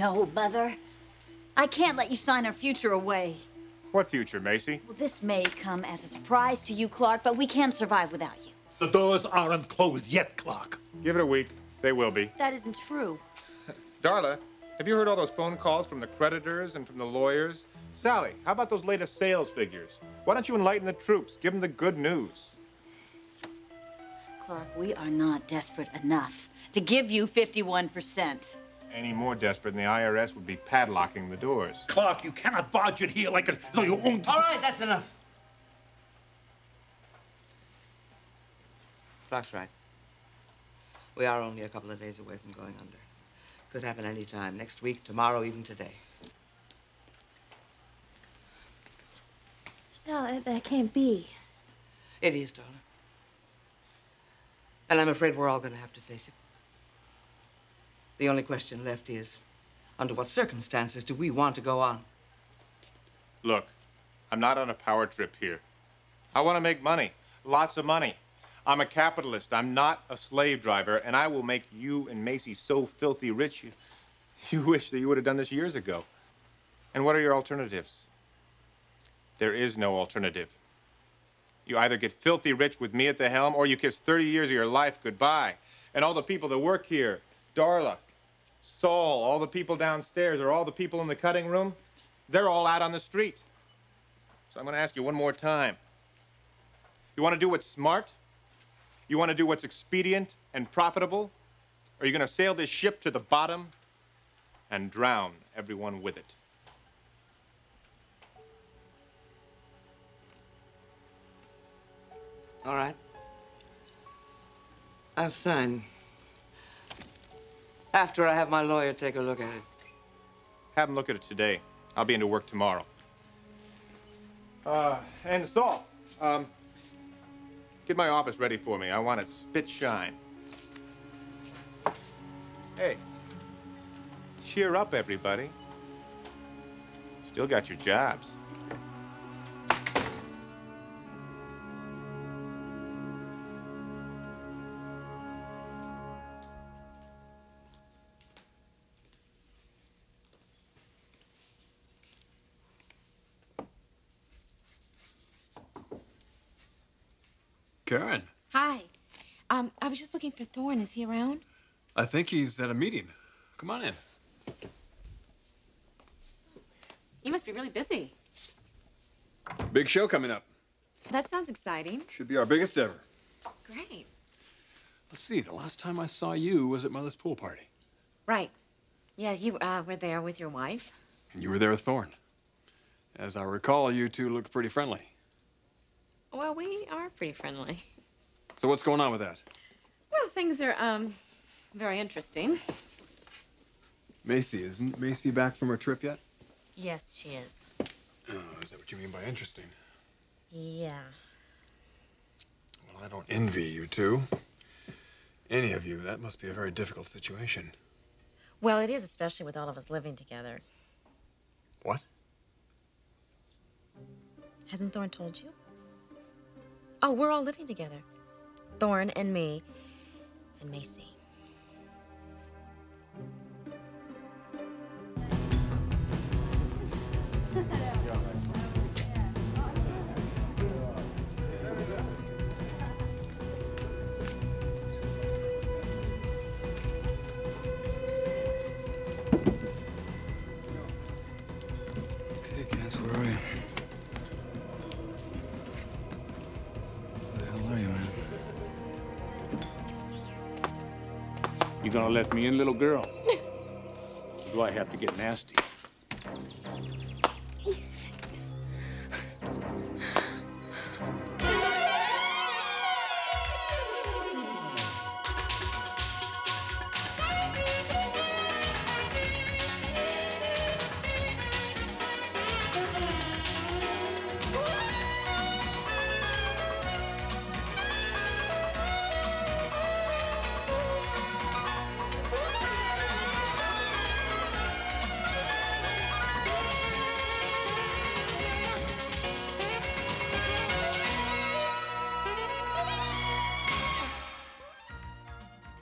No, Mother. I can't let you sign our future away. What future, Macy? Well, this may come as a surprise to you, Clarke, but we can't survive without you. The doors aren't closed yet, Clarke. Give it a week. They will be. That isn't true. Darla, have you heard all those phone calls from the creditors and from the lawyers? Sally, how about those latest sales figures? Why don't you enlighten the troops? Give them the good news. Clarke, we are not desperate enough to give you 51%. Any more desperate than the IRS would be padlocking the doors. Clarke, you cannot barge in here like as though you owned. All right, that's enough. Clarke's right. We are only a couple of days away from going under. Could happen any time. Next week, tomorrow, even today. Sal, that, that can't be. It is, darling. And I'm afraid we're all going to have to face it. The only question left is, under what circumstances do we want to go on? Look, I'm not on a power trip here. I want to make money, lots of money. I'm a capitalist. I'm not a slave driver, and I will make you and Macy so filthy rich you, you wish that you would have done this years ago. And what are your alternatives? There is no alternative. You either get filthy rich with me at the helm, or you kiss 30 years of your life goodbye. And all the people that work here, Darla, Saul, all the people downstairs, or all the people in the cutting room, they're all out on the street. So I'm going to ask you one more time. You want to do what's smart? You want to do what's expedient and profitable? Are you going to sail this ship to the bottom and drown everyone with it? All right. I'll sign. After I have my lawyer take a look at it. Have him look at it today. I'll be into work tomorrow. Uh, and Saul, um, get my office ready for me. I want it spit shine. Hey, cheer up, everybody. Still got your jobs. Karen, Hi. Um, I was just looking for Thorne. Is he around? I think he's at a meeting. Come on in. You must be really busy. Big show coming up. That sounds exciting. Should be our biggest ever. Great. Let's see, the last time I saw you was at Mother's pool party. Right. Yeah, you uh, were there with your wife. And you were there with Thorne. As I recall, you two looked pretty friendly. Well, we are pretty friendly. So what's going on with that? Well, things are um very interesting. Macy, isn't Macy back from her trip yet? Yes, she is. Oh, is that what you mean by interesting? Yeah. Well, I don't envy you two. Any of you, that must be a very difficult situation. Well, it is, especially with all of us living together. What? Hasn't Thorne told you? Oh, we're all living together. Thorne and me and Macy. Gonna let me in, little girl? Do I have to get nasty?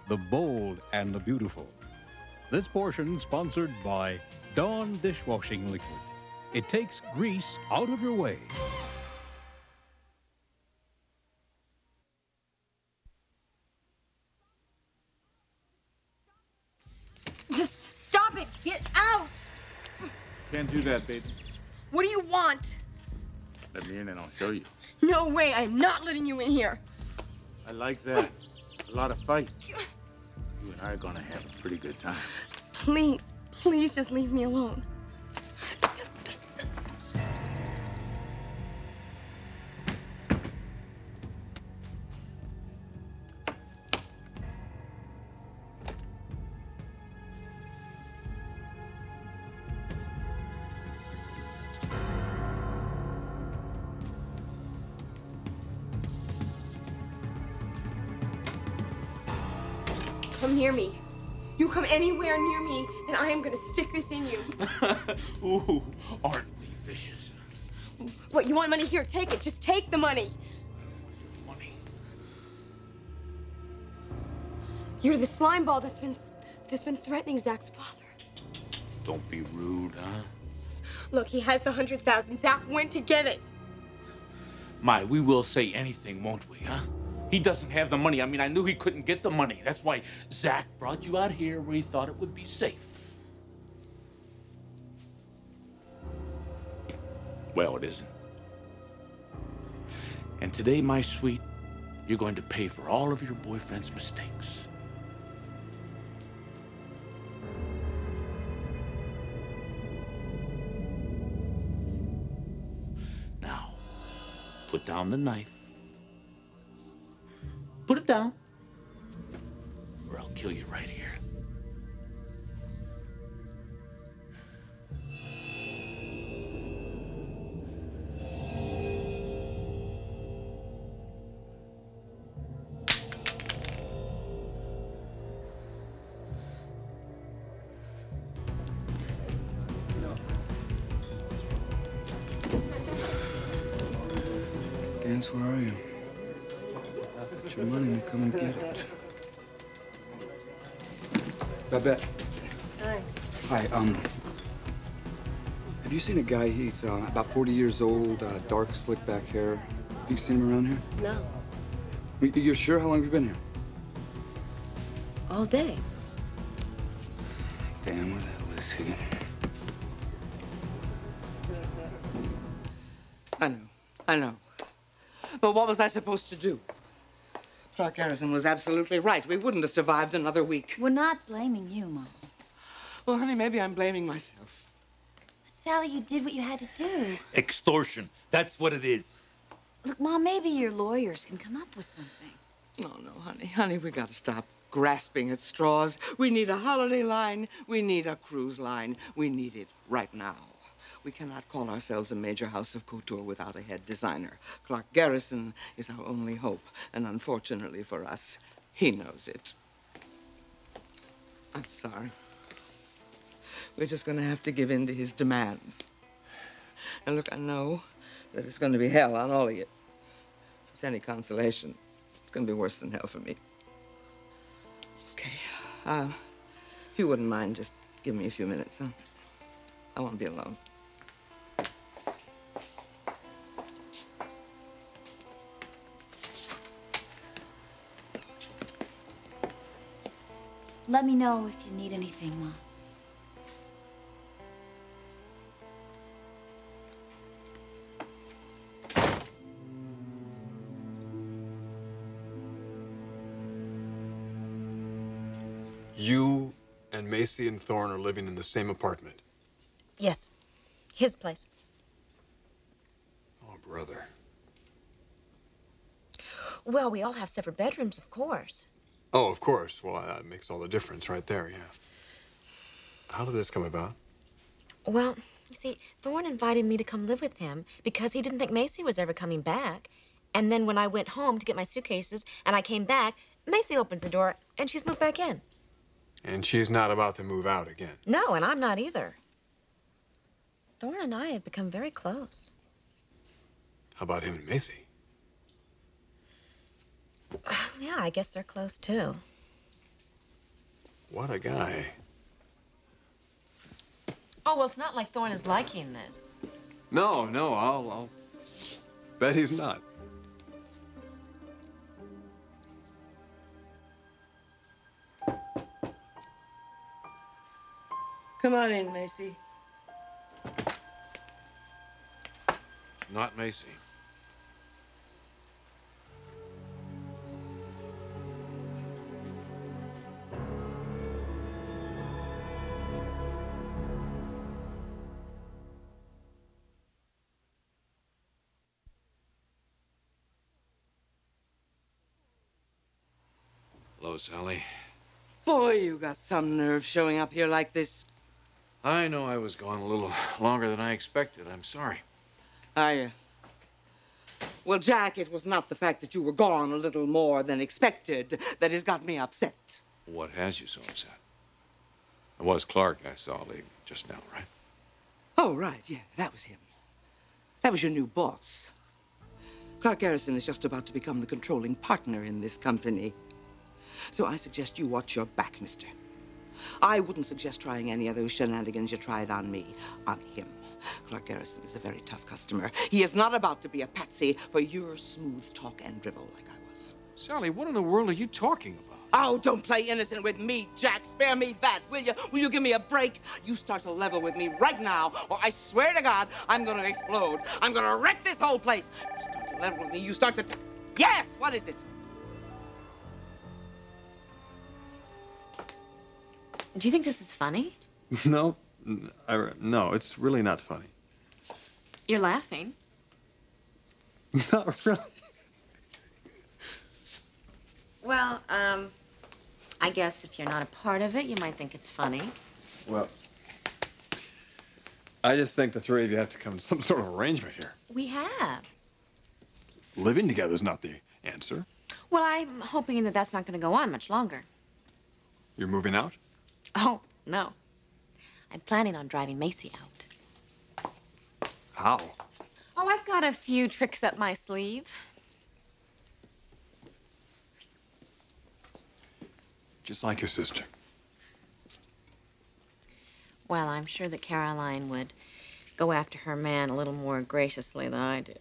The bold and the beautiful. This portion sponsored by Dawn Dishwashing Liquid. It takes grease out of your way. Just stop it! Get out! Can't do that, baby. What do you want? Let me in and I'll show you. No way, I'm not letting you in here. I like that. A lot of fight. You and I are gonna have a pretty good time. Please, please just leave me alone. Come near me. You come anywhere near me, and I am gonna stick this in you. Ooh, aren't we vicious? What, you want money? Here, take it. Just take the money. Money. You're the slime ball that's been that's been threatening Zach's father. Don't be rude, huh? Look, he has the hundred thousand. Zach went to get it. My, we will say anything, won't we, huh? He doesn't have the money. I mean, I knew he couldn't get the money. That's why Zach brought you out here where he thought it would be safe. Well, it isn't. And today, my sweet, you're going to pay for all of your boyfriend's mistakes. Now, put down the knife. Put down. Or I'll kill you right here. Ganz, where are you? Get your money and come and get it. Babette. Hi. Hi, um, have you seen a guy? He's uh, about 40 years old, uh, dark, slick back hair. Have you seen him around here? No. You're sure? How long have you been here? All day. Damn, where the hell is he? I know, I know. But what was I supposed to do? Clarke Garrison was absolutely right. We wouldn't have survived another week. We're not blaming you, Mom. Well, honey, maybe I'm blaming myself. Sally, you did what you had to do. Extortion. That's what it is. Look, Mom, maybe your lawyers can come up with something. No, no, honey, honey, we gotta stop grasping at straws. We need a holiday line. We need a cruise line. We need it right now. We cannot call ourselves a major house of couture without a head designer. Clarke Garrison is our only hope, and unfortunately for us, he knows it. I'm sorry. We're just gonna have to give in to his demands. And look, I know that it's gonna be hell on all of you. If it's any consolation, it's gonna be worse than hell for me. Okay. Uh, if you wouldn't mind, just give me a few minutes, huh? I want to be alone. Let me know if you need anything, Mom. You and Macy and Thorne are living in the same apartment. Yes. His place. Oh, brother. Well, we all have separate bedrooms, of course. Oh, of course. Well, uh, that makes all the difference right there, yeah. How did this come about? Well, you see, Thorne invited me to come live with him because he didn't think Macy was ever coming back. And then when I went home to get my suitcases and I came back, Macy opens the door and she's moved back in. And she's not about to move out again. No, and I'm not either. Thorne and I have become very close. How about him and Macy? Yeah, I guess they're close too. What a guy. Oh, well, it's not like Thorne is liking this. No, no, I'll, I'll bet he's not. Come on in, Macy. Not Macy. Sally. Boy, you got some nerve showing up here like this. I know I was gone a little longer than I expected. I'm sorry. Are you? Well, Jack, it was not the fact that you were gone a little more than expected that has got me upset. What has you so upset? It was Clarke I saw leave just now, right? Oh, right, yeah, that was him. That was your new boss. Clarke Garrison is just about to become the controlling partner in this company. So I suggest you watch your back, mister. I wouldn't suggest trying any of those shenanigans you tried on me, on him. Clarke Garrison is a very tough customer. He is not about to be a patsy for your smooth talk and drivel like I was. Sally, what in the world are you talking about? Oh, don't play innocent with me, Jack. Spare me that, will you? Will you give me a break? You start to level with me right now, or I swear to God, I'm gonna explode. I'm gonna wreck this whole place. You start to level with me. You start to. Yes, what is it? Do you think this is funny? No, I, no, it's really not funny. You're laughing. Not really. Well, um, I guess if you're not a part of it, you might think it's funny. Well, I just think the three of you have to come to some sort of arrangement here. We have. Living together is not the answer. Well, I'm hoping that that's not going to go on much longer. You're moving out? Oh, no. I'm planning on driving Macy out. How? Oh, I've got a few tricks up my sleeve. Just like your sister. Well, I'm sure that Caroline would go after her man a little more graciously than I do.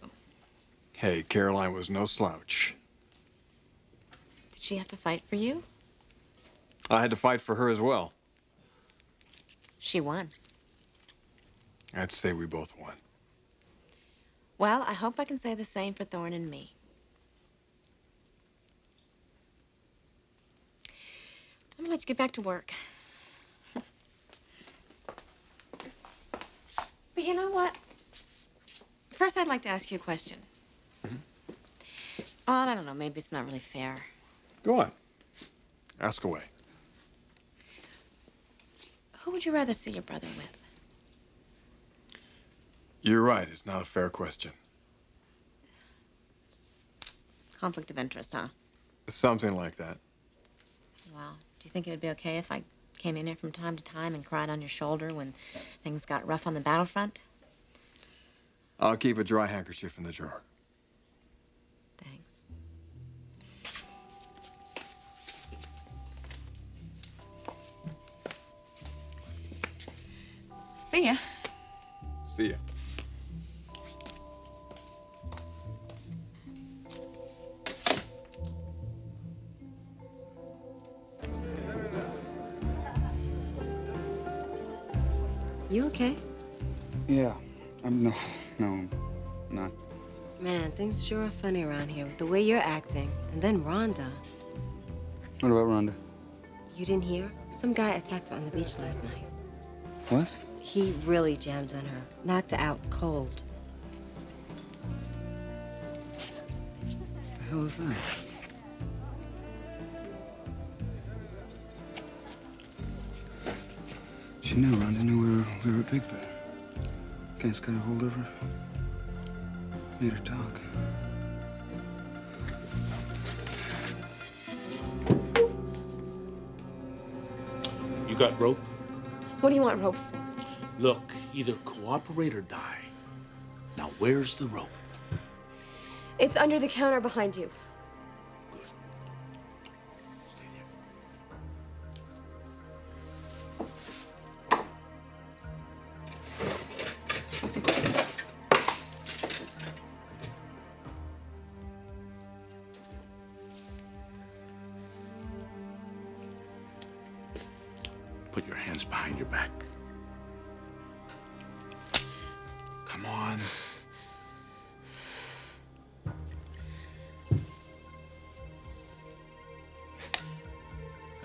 Hey, Caroline was no slouch. Did she have to fight for you? I had to fight for her as well. She won. I'd say we both won. Well, I hope I can say the same for Thorne and me. I'm gonna let you get back to work. but you know what? First, I'd like to ask you a question. Hmm. Oh, I don't know. Maybe it's not really fair. Go on. Ask away. Who would you rather see your brother with? You're right. It's not a fair question. Conflict of interest, huh? Something like that. Wow. Do you think it would be okay if I came in here from time to time and cried on your shoulder when things got rough on the battlefront? I'll keep a dry handkerchief in the drawer. Yeah. I'm no, no, I'm not. Man, things sure are funny around here with the way you're acting. And then Rhonda. What about Rhonda? You didn't hear? Some guy attacked her on the beach last night. What? He really jammed on her. Knocked her out cold. The hell is that? She knew Rhonda knew we were we were at Big Bear. Kent's got a hold of her. Made her talk. You got rope? What do you want rope for? Look, either cooperate or die. Now, where's the rope? It's under the counter behind you.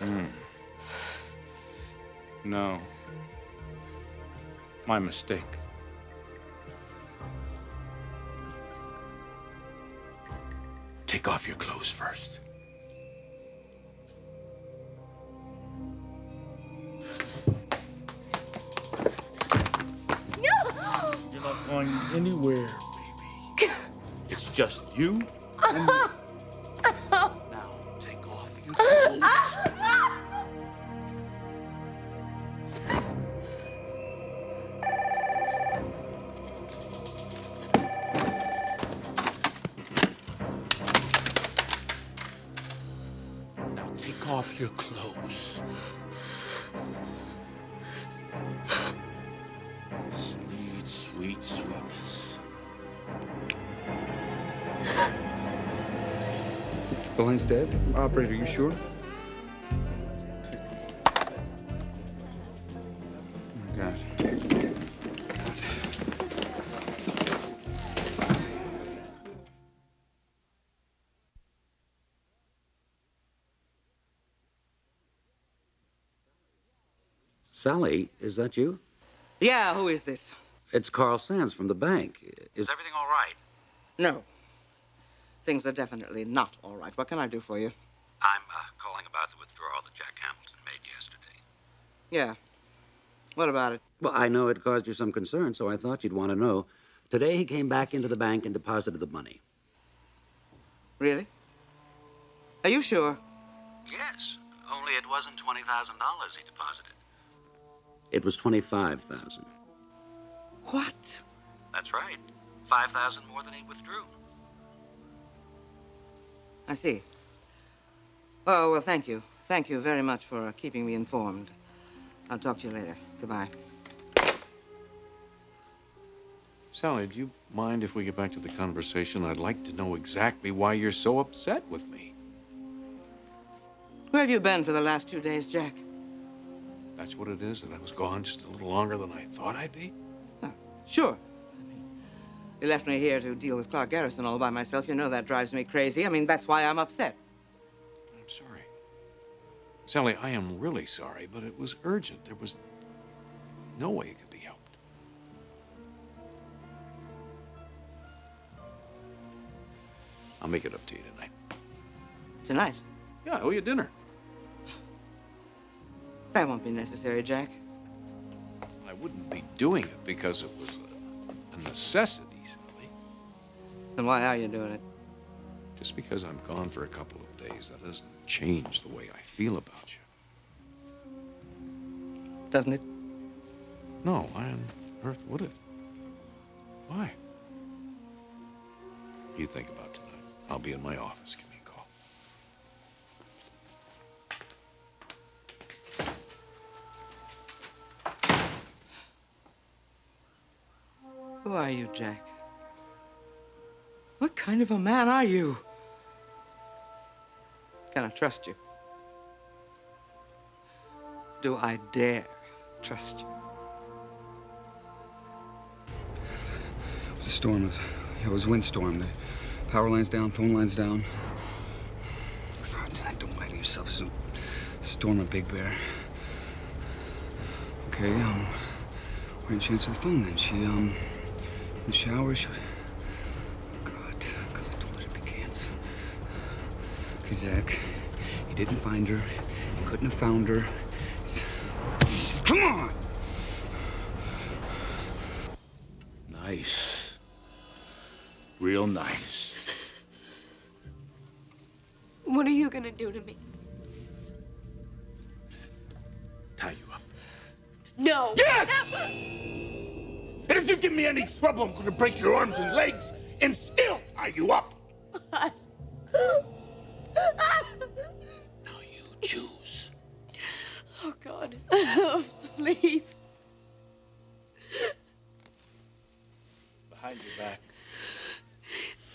Hmm. No. My mistake. Take off your clothes first. You're not going anywhere, baby. It's just you and me. Off your clothes. Sweet, sweet, sweetness. The line's dead. Operator, you sure? Sally, is that you? Yeah, who is this? It's Carl Sands from the bank. Is everything all right? No. Things are definitely not all right. What can I do for you? I'm uh, calling about the withdrawal that Jack Hamilton made yesterday. Yeah. What about it? Well, I know it caused you some concern, so I thought you'd want to know. Today he came back into the bank and deposited the money. Really? Are you sure? Yes, only it wasn't $20,000 he deposited. It was 25000 What? That's right. 5000 more than he withdrew. I see. Oh, well, thank you. Thank you very much for uh, keeping me informed. I'll talk to you later. Goodbye. Sally, do you mind if we get back to the conversation? I'd like to know exactly why you're so upset with me. Where have you been for the last two days, Jack? That's what it is, that I was gone just a little longer than I thought I'd be? Sure. I mean, you left me here to deal with Clarke Garrison all by myself. You know that drives me crazy. I mean, that's why I'm upset. I'm sorry. Sally, I am really sorry, but it was urgent. There was no way it could be helped. I'll make it up to you tonight. Tonight? Yeah, I owe you dinner. That won't be necessary, Jack. I wouldn't be doing it because it was a, a necessity, Sally. Then why are you doing it? Just because I'm gone for a couple of days, that doesn't change the way I feel about you. Doesn't it? No, why on earth would it? Why? You think about tonight. I'll be in my office. Who are you, Jack? What kind of a man are you? Can I trust you? Do I dare trust you? It was a storm. Of. It was a windstorm. The power lines down, phone lines down. God, don't lie to yourself. It's a storm of Big Bear. Okay, um, why didn't she answer the phone then? She, um, in the shower, she... God, God, don't let it be cancer. Okay, Zach, he didn't find her. He couldn't have found her. Come on! Nice. Real nice. What are you gonna do to me? Tie you up. No. Yes! And if you give me any trouble, I'm gonna break your arms and legs and still tie you up. now you choose. Oh, God. Please. Behind your back.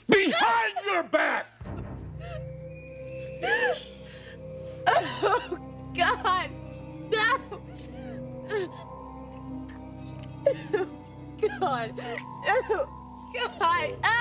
Behind your back! God. God.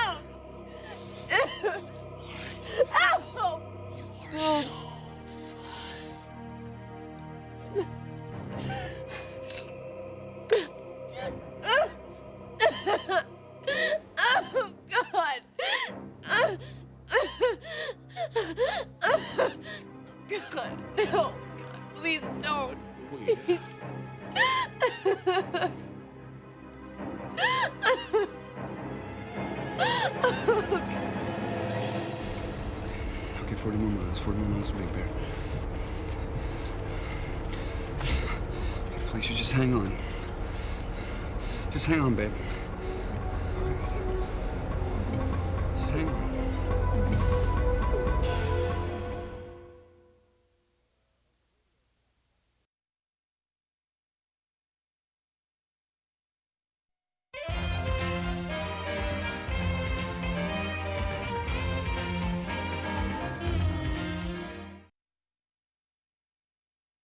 40 more miles. 40 more miles to Big Bear. Okay, you just hang on. Just hang on, babe.